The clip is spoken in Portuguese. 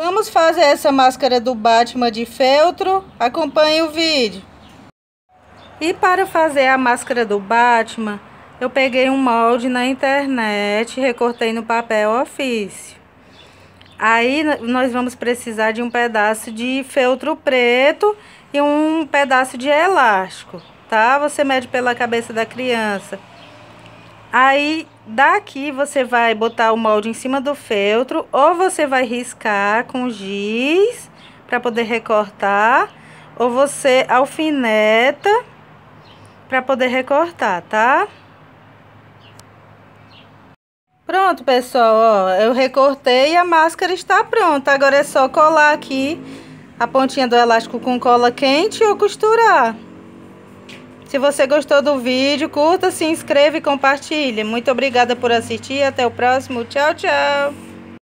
Vamos fazer essa máscara do Batman de feltro? Acompanhe o vídeo. E para fazer a máscara do Batman, eu peguei um molde na internet, recortei no papel ofício. Aí nós vamos precisar de um pedaço de feltro preto e um pedaço de elástico, tá? Você mede pela cabeça da criança. Aí daqui você vai botar o molde em cima do feltro ou você vai riscar com giz para poder recortar ou você alfineta para poder recortar, tá? Pronto, pessoal, ó, eu recortei e a máscara está pronta. Agora é só colar aqui a pontinha do elástico com cola quente ou costurar. Se você gostou do vídeo, curta, se inscreva e compartilhe. Muito obrigada por assistir. Até o próximo. Tchau, tchau.